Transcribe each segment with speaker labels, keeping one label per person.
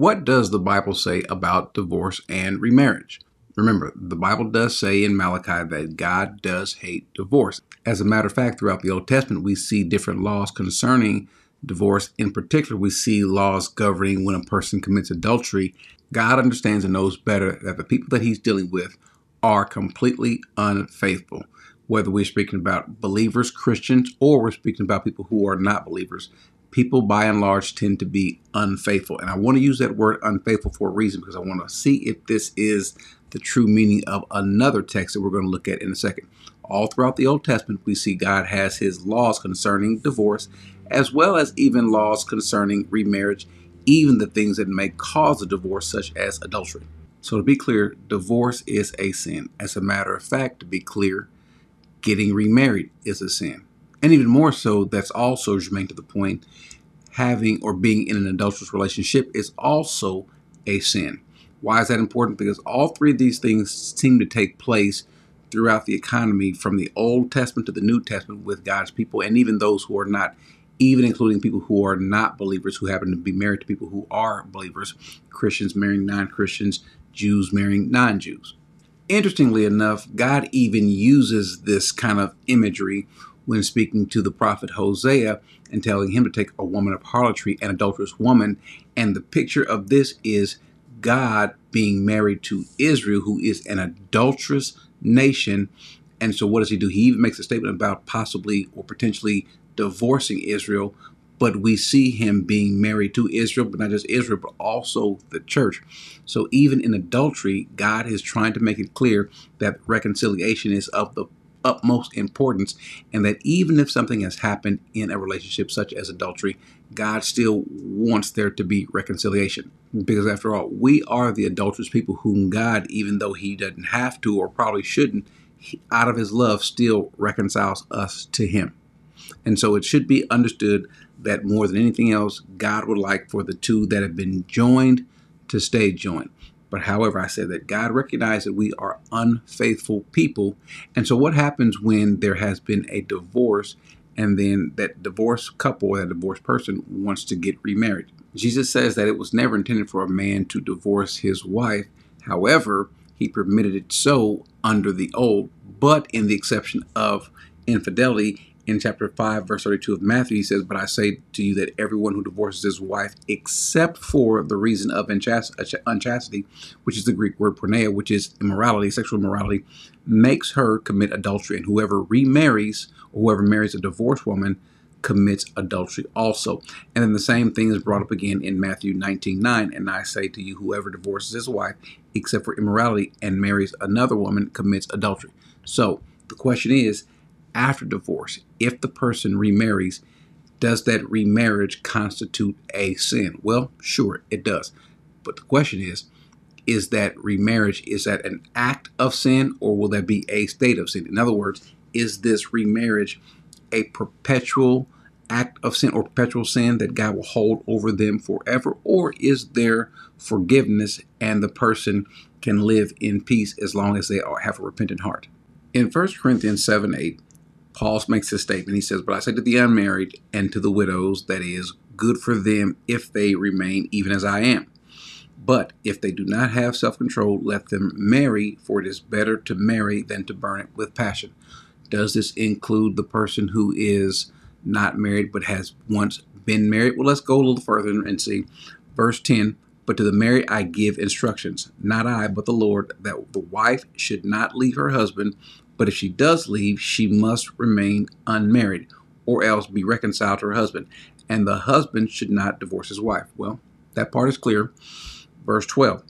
Speaker 1: What does the Bible say about divorce and remarriage? Remember, the Bible does say in Malachi that God does hate divorce. As a matter of fact, throughout the Old Testament, we see different laws concerning divorce. In particular, we see laws governing when a person commits adultery. God understands and knows better that the people that he's dealing with are completely unfaithful. Whether we're speaking about believers, Christians, or we're speaking about people who are not believers, people by and large tend to be unfaithful. And I want to use that word unfaithful for a reason because I want to see if this is the true meaning of another text that we're going to look at in a second. All throughout the Old Testament, we see God has his laws concerning divorce, as well as even laws concerning remarriage, even the things that may cause a divorce, such as adultery. So, to be clear, divorce is a sin. As a matter of fact, to be clear, getting remarried is a sin. And even more so, that's also germane to the point, having or being in an adulterous relationship is also a sin. Why is that important? Because all three of these things seem to take place throughout the economy from the Old Testament to the New Testament with God's people and even those who are not, even including people who are not believers who happen to be married to people who are believers, Christians marrying non Christians, Jews marrying non Jews. Interestingly enough, God even uses this kind of imagery when speaking to the prophet Hosea and telling him to take a woman of harlotry, an adulterous woman. And the picture of this is God being married to Israel, who is an adulterous nation. And so, what does he do? He even makes a statement about possibly or potentially divorcing Israel. But we see him being married to Israel, but not just Israel, but also the church. So, even in adultery, God is trying to make it clear that reconciliation is of the utmost importance, and that even if something has happened in a relationship such as adultery, God still wants there to be reconciliation. Because after all, we are the adulterous people whom God, even though He doesn't have to or probably shouldn't, he, out of His love, still reconciles us to Him. And so it should be understood that more than anything else, God would like for the two that have been joined to stay joined. But however, I said that God recognized that we are unfaithful people. And so, what happens when there has been a divorce and then that divorced couple or that divorced person wants to get remarried? Jesus says that it was never intended for a man to divorce his wife. However, he permitted it so under the old, but in the exception of infidelity in chapter 5, verse 32 of Matthew, he says, But I say to you that everyone who divorces his wife, except for the reason of uh, unchastity, which is the Greek word porneia, which is immorality, sexual immorality, makes her commit adultery. And whoever remarries or whoever marries a divorced woman commits adultery also. And then the same thing is brought up again in Matthew 19 9. And I say to you, whoever divorces his wife, except for immorality, and marries another woman, commits adultery. So the question is, after divorce, if the person remarries, does that remarriage constitute a sin? Well, sure, it does. But the question is, is that remarriage, is that an act of sin or will that be a state of sin? In other words, is this remarriage a perpetual act of sin or perpetual sin that God will hold over them forever? Or is there forgiveness and the person can live in peace as long as they have a repentant heart? In 1 Corinthians 7 8, Paul makes this statement. He says, But I say to the unmarried and to the widows, that is good for them if they remain even as I am. But if they do not have self control, let them marry, for it is better to marry than to burn it with passion. Does this include the person who is not married but has once been married? Well, let's go a little further and see. Verse 10 But to the married I give instructions, not I, but the Lord, that the wife should not leave her husband, but if she does leave, she must remain unmarried or else be reconciled to her husband. And the husband should not divorce his wife. Well, that part is clear. Verse 12.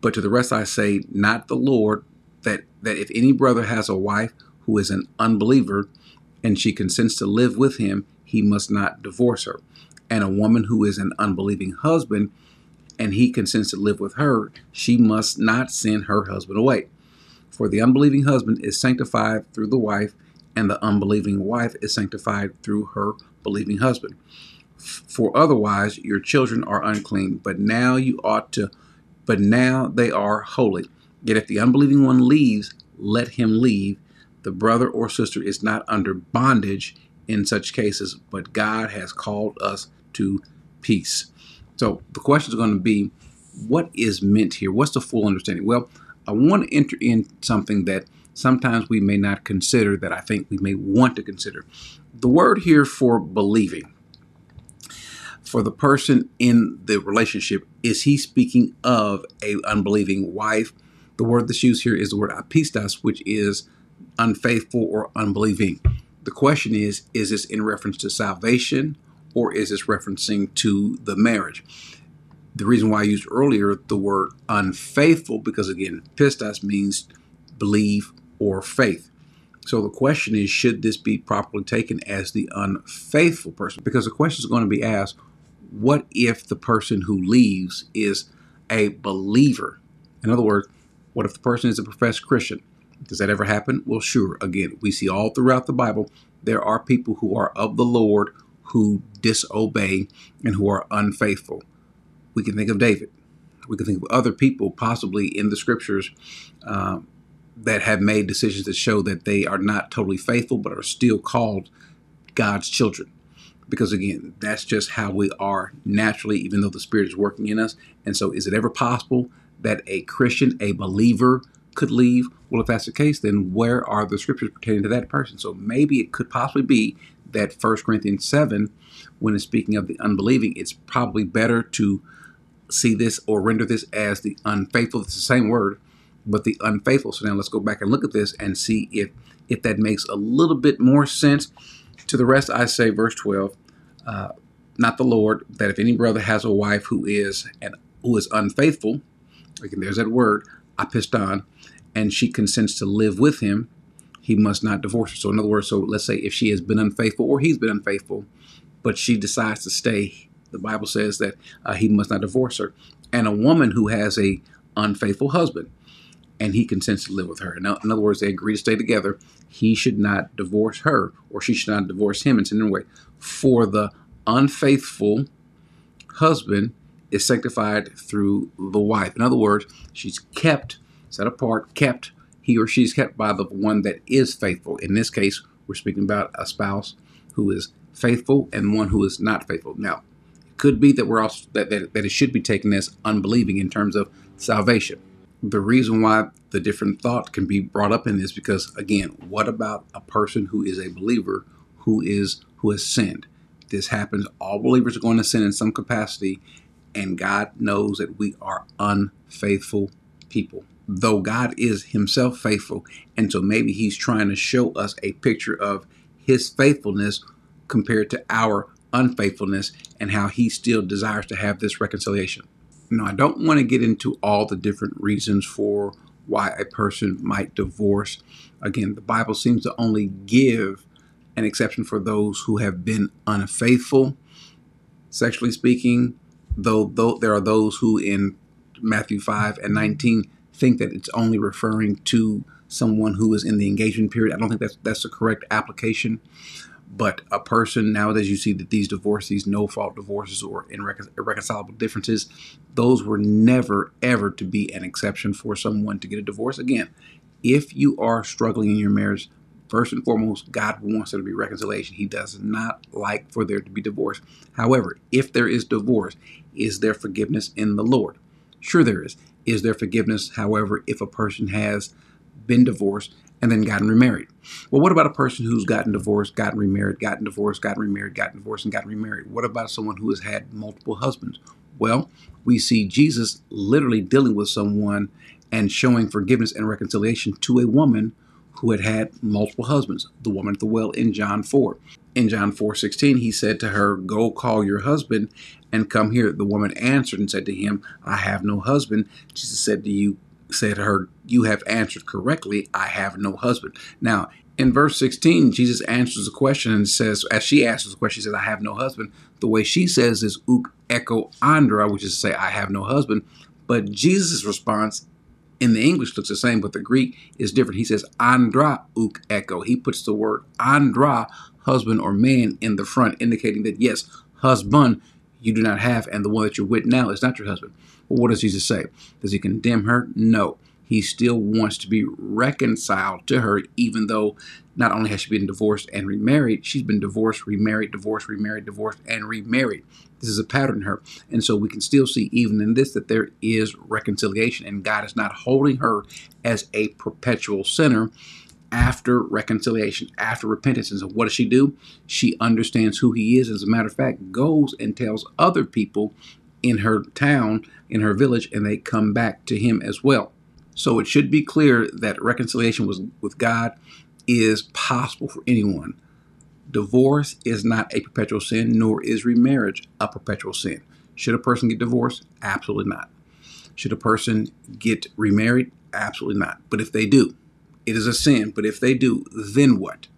Speaker 1: But to the rest I say, not the Lord, that, that if any brother has a wife who is an unbeliever and she consents to live with him, he must not divorce her. And a woman who is an unbelieving husband and he consents to live with her, she must not send her husband away. For the unbelieving husband is sanctified through the wife, and the unbelieving wife is sanctified through her believing husband. For otherwise your children are unclean, but now you ought to, but now they are holy. Yet if the unbelieving one leaves, let him leave. The brother or sister is not under bondage in such cases, but God has called us to peace. So the question is going to be what is meant here? What's the full understanding? Well, I want to enter in something that sometimes we may not consider that I think we may want to consider. The word here for believing, for the person in the relationship, is he speaking of a unbelieving wife? The word that's used here is the word apistos, which is unfaithful or unbelieving. The question is, is this in reference to salvation or is this referencing to the marriage? The reason why I used earlier the word unfaithful, because again, pistos means believe or faith. So the question is, should this be properly taken as the unfaithful person? Because the question is going to be asked, what if the person who leaves is a believer? In other words, what if the person is a professed Christian? Does that ever happen? Well, sure. Again, we see all throughout the Bible there are people who are of the Lord who disobey and who are unfaithful. We can think of David. We can think of other people, possibly in the scriptures, um, that have made decisions that show that they are not totally faithful, but are still called God's children. Because again, that's just how we are naturally, even though the Spirit is working in us. And so, is it ever possible that a Christian, a believer, could leave? Well, if that's the case, then where are the scriptures pertaining to that person? So maybe it could possibly be that 1 Corinthians 7, when it's speaking of the unbelieving, it's probably better to see this or render this as the unfaithful. It's the same word, but the unfaithful. So now let's go back and look at this and see if if that makes a little bit more sense. To the rest, I say, verse 12, uh, not the Lord, that if any brother has a wife who is and who is unfaithful, again, there's that word, apiston, and she consents to live with him, he must not divorce her. So, in other words, so let's say if she has been unfaithful or he's been unfaithful, but she decides to stay, the Bible says that uh, he must not divorce her. And a woman who has a unfaithful husband and he consents to live with her. In, in other words, they agree to stay together. He should not divorce her or she should not divorce him in any way. For the unfaithful husband is sanctified through the wife. In other words, she's kept set apart, kept, he or she is kept by the one that is faithful. In this case, we're speaking about a spouse who is faithful and one who is not faithful. Now, it could be that we're also that, that, that it should be taken as unbelieving in terms of salvation. The reason why the different thought can be brought up in this because again, what about a person who is a believer who is who has sinned? This happens. All believers are going to sin in some capacity, and God knows that we are unfaithful people though God is himself faithful. And so maybe he's trying to show us a picture of his faithfulness compared to our unfaithfulness and how he still desires to have this reconciliation. Now, I don't want to get into all the different reasons for why a person might divorce. Again, the Bible seems to only give an exception for those who have been unfaithful, sexually speaking, though, though there are those who in Matthew 5 and 19 think that it's only referring to someone who is in the engagement period. I don't think that's that's the correct application. But a person nowadays, you see that these divorces, these no-fault divorces or irrecon- irreconcilable differences, those were never ever to be an exception for someone to get a divorce. Again, if you are struggling in your marriage, first and foremost, God wants there to be reconciliation. He does not like for there to be divorce. However, if there is divorce, is there forgiveness in the Lord? Sure, there is is there forgiveness, however, if a person has been divorced and then gotten remarried? Well, what about a person who's gotten divorced, gotten remarried, gotten divorced, gotten remarried, gotten divorced, and gotten remarried? What about someone who has had multiple husbands? Well, we see Jesus literally dealing with someone and showing forgiveness and reconciliation to a woman who had had multiple husbands, the woman at the well in John 4. In John 4 16, he said to her, Go call your husband and come here. The woman answered and said to him, I have no husband. Jesus said to you, said to her, You have answered correctly, I have no husband. Now, in verse 16, Jesus answers the question and says, as she answers the question, she says, I have no husband. The way she says is uk echo andra, which is to say, I have no husband. But Jesus' response in the English looks the same, but the Greek is different. He says andra uk echo. He puts the word andra, husband or man, in the front, indicating that yes, husband you do not have, and the one that you're with now is not your husband. Well, what does Jesus say? Does he condemn her? No. he still wants to be reconciled to her, even though not only has she been divorced and remarried, she's been divorced, remarried, divorced, remarried, divorced, and remarried. This is a pattern in her. And so we can still see, even in this, that there is reconciliation, and God is not holding her as a perpetual sinner after reconciliation, after repentance. And so what does she do? She understands who he is. As a matter of fact, goes and tells other people in her town, in her village, and they come back to him as well. So it should be clear that reconciliation was, with God is possible for anyone. Divorce is not a perpetual sin, nor is remarriage a perpetual sin. Should a person get divorced? Absolutely not. Should a person get remarried? Absolutely not. But if they do, it is a sin. But if they do, then what?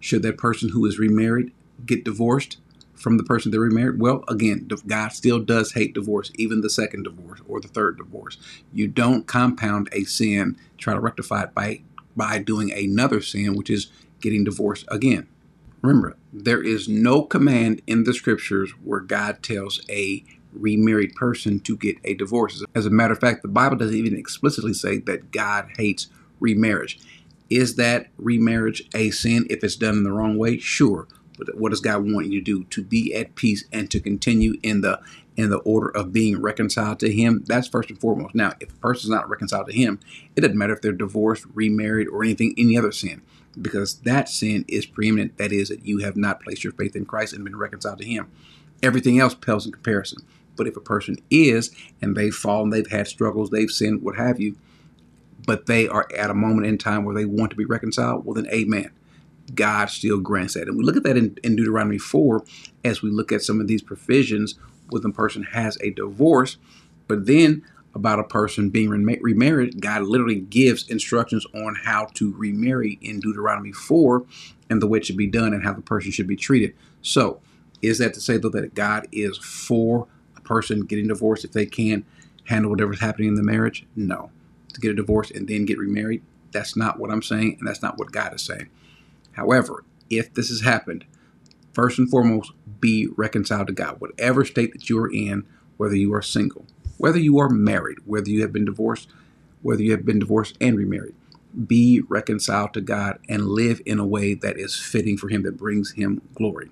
Speaker 1: Should that person who is remarried get divorced? from the person they're remarried? Well, again, God still does hate divorce, even the second divorce or the third divorce. You don't compound a sin, try to rectify it by by doing another sin, which is getting divorced again. Remember, there is no command in the scriptures where God tells a remarried person to get a divorce. As a matter of fact, the Bible doesn't even explicitly say that God hates remarriage. Is that remarriage a sin if it's done in the wrong way? Sure. But what does God want you to do? To be at peace and to continue in the in the order of being reconciled to Him. That's first and foremost. Now, if a person's not reconciled to Him, it doesn't matter if they're divorced, remarried, or anything, any other sin, because that sin is preeminent. That is, that you have not placed your faith in Christ and been reconciled to Him. Everything else pales in comparison. But if a person is and they've fallen, they've had struggles, they've sinned, what have you, but they are at a moment in time where they want to be reconciled, well, then, amen. God still grants that. And we look at that in, in Deuteronomy 4 as we look at some of these provisions when a person has a divorce. But then about a person being remarried, God literally gives instructions on how to remarry in Deuteronomy 4 and the way it should be done and how the person should be treated. So, is that to say, though, that God is for a person getting divorced if they can handle whatever's happening in the marriage? No. To get a divorce and then get remarried, that's not what I'm saying, and that's not what God is saying. However, if this has happened, first and foremost, be reconciled to God. Whatever state that you are in, whether you are single, whether you are married, whether you have been divorced, whether you have been divorced and remarried, be reconciled to God and live in a way that is fitting for Him, that brings Him glory.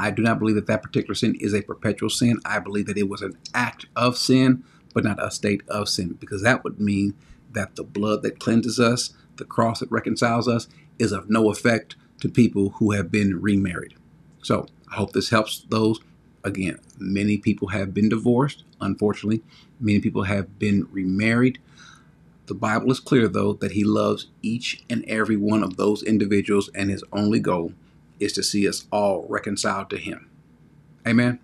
Speaker 1: I do not believe that that particular sin is a perpetual sin. I believe that it was an act of sin, but not a state of sin, because that would mean that the blood that cleanses us, the cross that reconciles us, is of no effect to people who have been remarried. So I hope this helps those. Again, many people have been divorced, unfortunately. Many people have been remarried. The Bible is clear, though, that He loves each and every one of those individuals, and His only goal is to see us all reconciled to Him. Amen.